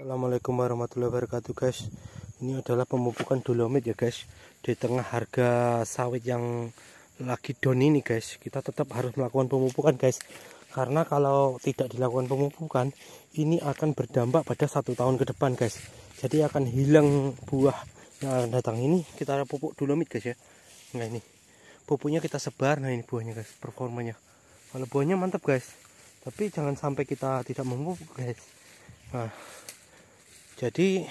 Assalamualaikum warahmatullahi wabarakatuh guys. Ini adalah pemupukan dolomit ya guys. Di tengah harga sawit yang lagi down ini guys. Kita tetap harus melakukan pemupukan guys. Karena kalau tidak dilakukan pemupukan ini akan berdampak pada satu tahun ke depan guys. Jadi akan hilang buah. Yang datang ini kita pupuk dolomit guys ya. Nah ini. Pupuknya kita sebar. Nah ini buahnya guys. Performanya. Kalau buahnya mantap guys. Tapi jangan sampai kita tidak memupuk guys. Nah jadi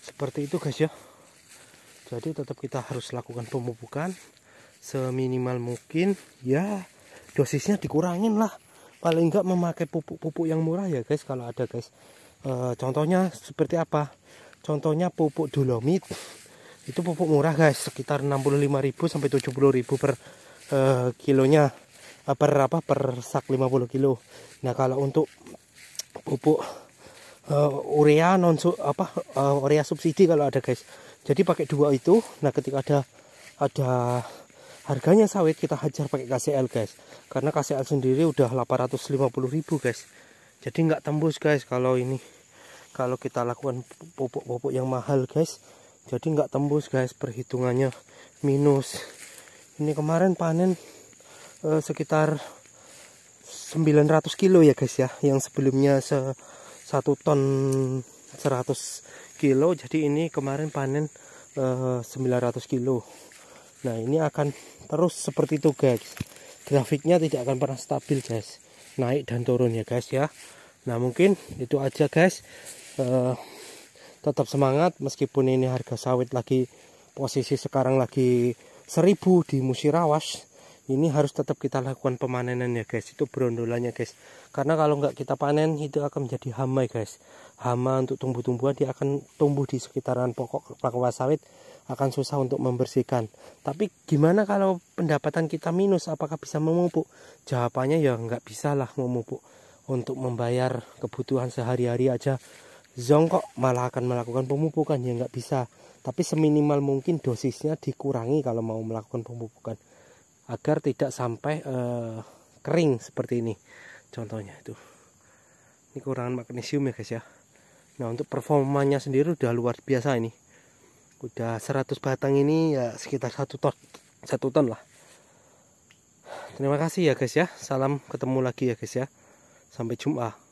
seperti itu guys ya. Jadi tetap kita harus lakukan pemupukan seminimal mungkin. Ya dosisnya dikurangin lah. Paling enggak memakai pupuk-pupuk yang murah ya guys kalau ada guys. E, contohnya seperti apa? Contohnya pupuk dolomit. Itu pupuk murah guys sekitar 65.000 sampai 70.000 per e, kilonya. Eh, per apa? Per sak 50 kilo. Nah kalau untuk pupuk uh, urea non apa uh, urea subsidi kalau ada guys. Jadi pakai dua itu. Nah ketika ada ada harganya sawit kita hajar pakai KCL guys. Karena KCL sendiri udah 850.000 guys. Jadi nggak tembus guys kalau ini. Kalau kita lakukan pupuk-pupuk yang mahal guys. Jadi nggak tembus guys perhitungannya. Minus. Ini kemarin panen uh, sekitar 900 kilo ya guys ya. Yang sebelumnya se satu ton 100 kilo jadi ini kemarin panen uh, eh, 900 kilo. Nah ini akan terus seperti itu guys. Grafiknya tidak akan pernah stabil guys. Naik dan turun ya guys ya. Nah mungkin itu aja guys. Uh, tetap semangat meskipun ini harga sawit lagi posisi sekarang lagi 1000 di musirawas ini harus tetap kita lakukan pemanenan ya guys. Itu berondolannya guys. Karena kalau nggak kita panen itu akan menjadi hama guys. Hama untuk tumbuh-tumbuhan dia akan tumbuh di sekitaran pokok kelapa sawit akan susah untuk membersihkan. Tapi gimana kalau pendapatan kita minus? Apakah bisa memupuk? Jawabannya ya nggak bisa lah memupuk. Untuk membayar kebutuhan sehari-hari aja zongkok malah akan melakukan pemupukan. Ya nggak bisa. Tapi seminimal mungkin dosisnya dikurangi kalau mau melakukan pemupukan agar tidak sampai uh, kering seperti ini. Contohnya itu. Ini kekurangan magnesium ya guys ya. Nah untuk performanya sendiri udah luar biasa ini. Udah 100 batang ini ya sekitar satu ton satu ton lah. Terima kasih ya guys ya. Salam ketemu lagi ya guys ya. Sampai jumpa